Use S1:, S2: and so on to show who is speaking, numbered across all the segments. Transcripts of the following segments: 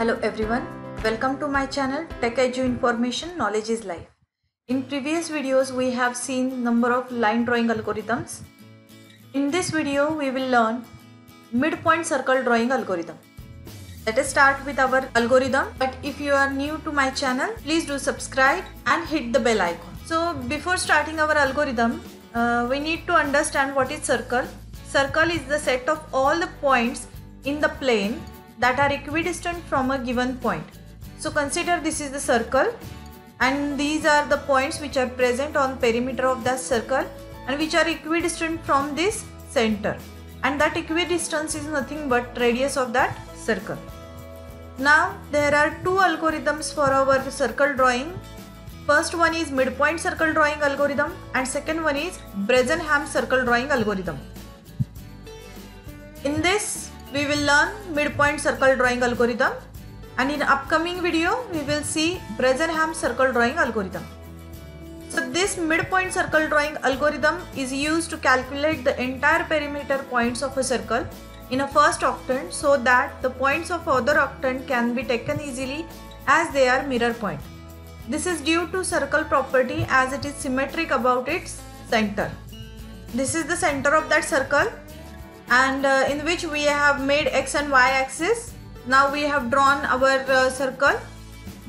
S1: Hello everyone, welcome to my channel Tech Edu Information Knowledge is Life. In previous videos we have seen number of line drawing algorithms. In this video we will learn midpoint circle drawing algorithm. Let us start with our algorithm but if you are new to my channel please do subscribe and hit the bell icon. So before starting our algorithm uh, we need to understand what is circle. Circle is the set of all the points in the plane that are equidistant from a given point. So consider this is the circle and these are the points which are present on perimeter of that circle and which are equidistant from this center and that equidistance is nothing but radius of that circle. Now there are two algorithms for our circle drawing. First one is midpoint circle drawing algorithm and second one is Bresenham circle drawing algorithm. In this we will learn midpoint circle drawing algorithm and in upcoming video we will see Bresenham circle drawing algorithm. So this midpoint circle drawing algorithm is used to calculate the entire perimeter points of a circle in a first octant so that the points of other octant can be taken easily as they are mirror point. This is due to circle property as it is symmetric about its center. This is the center of that circle and uh, in which we have made x and y axis. Now we have drawn our uh, circle.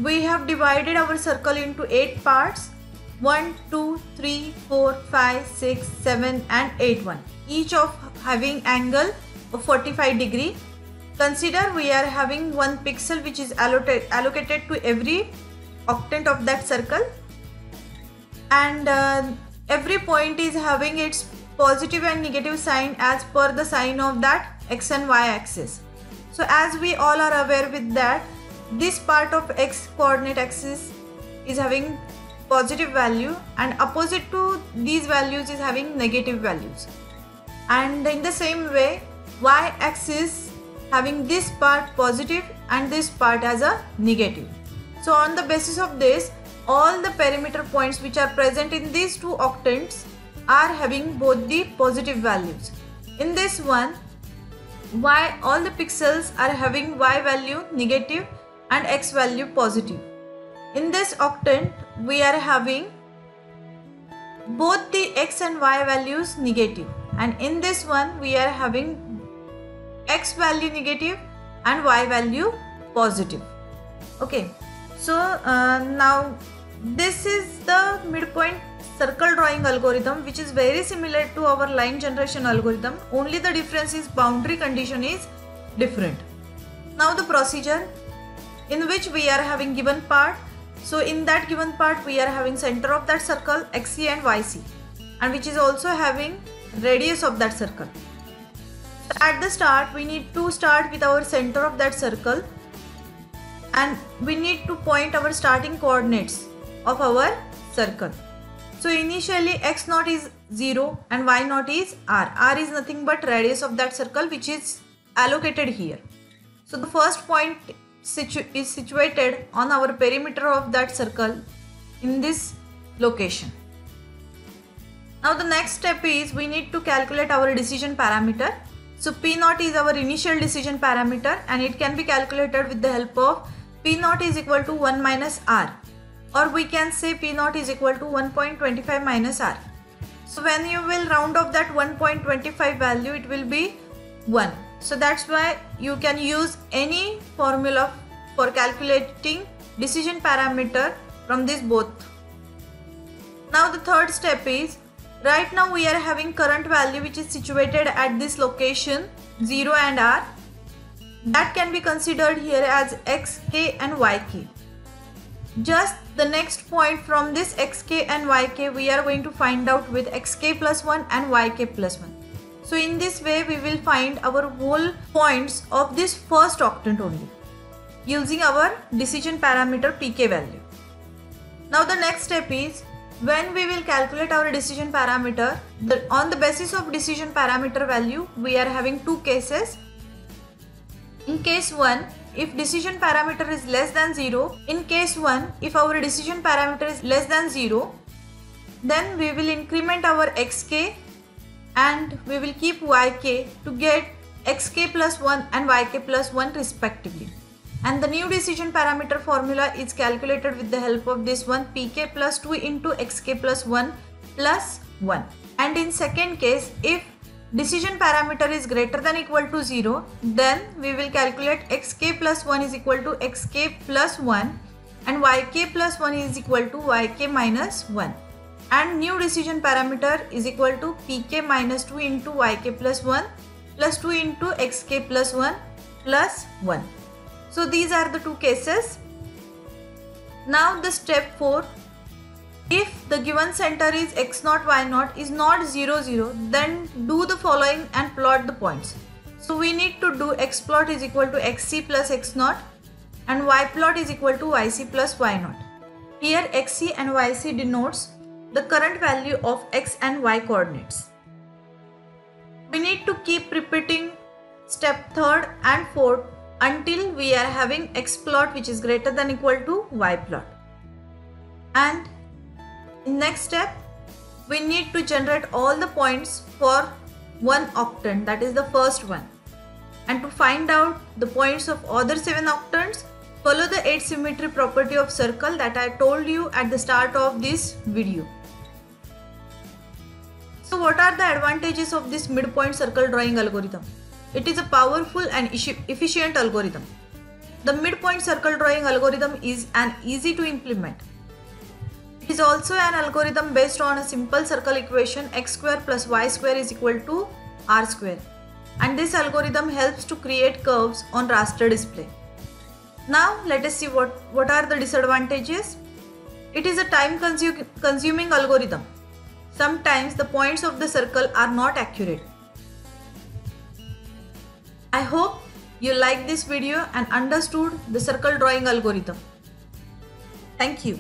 S1: We have divided our circle into 8 parts 1, 2, 3, 4, 5, 6, 7 and 8 one. Each of having angle of 45 degree. Consider we are having one pixel which is allocated, to every octant of that circle and uh, every point is having its positive and negative sign as per the sign of that x and y axis. So as we all are aware with that this part of x coordinate axis is having positive value and opposite to these values is having negative values. And in the same way y axis having this part positive and this part as a negative. So on the basis of this all the perimeter points which are present in these two octants are having both the positive values. In this one, y all the pixels are having y value negative and x value positive. In this octant, we are having both the x and y values negative and in this one we are having x value negative and y value positive. Okay, so uh, now this is the midpoint circle drawing algorithm which is very similar to our line generation algorithm. Only the difference is boundary condition is different. Now the procedure. In which we are having given part. So in that given part we are having center of that circle xc and yc and which is also having radius of that circle. At the start we need to start with our center of that circle. And we need to point our starting coordinates of our circle so initially x naught is 0 and y naught is r. r is nothing but radius of that circle which is allocated here. So the first point situ is situated on our perimeter of that circle in this location. Now the next step is we need to calculate our decision parameter. So P naught is our initial decision parameter and it can be calculated with the help of P naught is equal to 1 minus R or we can say P naught is equal to 1.25 minus R. So when you will round off that 1.25 value it will be 1. So that's why you can use any formula for calculating decision parameter from this both. Now the third step is right now we are having current value which is situated at this location 0 and R that can be considered here as xk and yk. Just the next point from this xk and yk we are going to find out with xk plus 1 and yk plus 1. So in this way we will find our whole points of this first octant only using our decision parameter pk value. Now the next step is when we will calculate our decision parameter the, on the basis of decision parameter value we are having two cases. In case 1 if decision parameter is less than 0, in case 1, if our decision parameter is less than 0, then we will increment our xk and we will keep yk to get xk plus 1 and yk plus 1 respectively. and the new decision parameter formula is calculated with the help of this one pk plus 2 into xk plus 1 plus 1 and in second case if decision parameter is greater than equal to 0 then we will calculate xk plus 1 is equal to xk plus 1 and yk plus 1 is equal to yk minus 1 and new decision parameter is equal to pk minus 2 into yk plus 1 plus 2 into xk plus 1 plus 1. So these are the two cases. Now the step 4 if the given center is x0 y0 is not 0 0 then do the following and plot the points. So we need to do x plot is equal to xc plus x0 and y plot is equal to yc plus y0. Here xc and yc denotes the current value of x and y coordinates. We need to keep repeating step third and fourth until we are having x plot which is greater than equal to y plot. And next step, we need to generate all the points for one octant that is the first one. And to find out the points of other 7 octants, follow the 8 symmetry property of circle that I told you at the start of this video. So what are the advantages of this midpoint circle drawing algorithm? It is a powerful and efficient algorithm. The midpoint circle drawing algorithm is an easy to implement. Is also an algorithm based on a simple circle equation x square plus y square is equal to r square. And this algorithm helps to create curves on raster display. Now let us see what, what are the disadvantages. It is a time consuming algorithm. Sometimes the points of the circle are not accurate. I hope you liked this video and understood the circle drawing algorithm. Thank you.